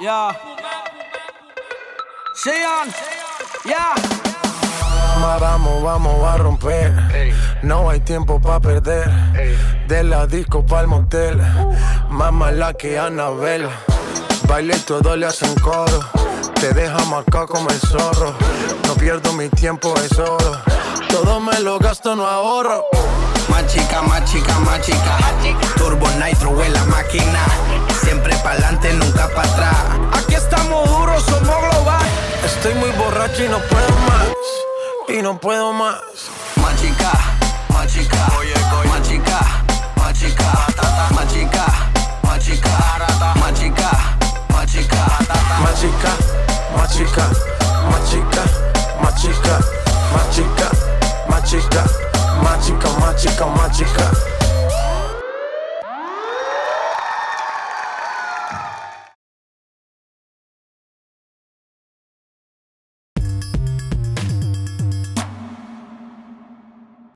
Ya. Sean. Ya. Vamos, vamos a romper. No hay tiempo para perder. De la disco pa'l motel. Más mala que Anabel. Baile y todo le hacen coro. Te deja marcado como el zorro. No pierdo mi tiempo, es oro. Todo me lo gasto, no ahorro. Más chica, más chica, más chica. Turbo Nitro Estoy muy borracho y no puedo más. Y no puedo más. Más chica, más chica. Más chica, más chica. Más chica, más chica. Más chica, más chica. Más chica, más chica, más chica, más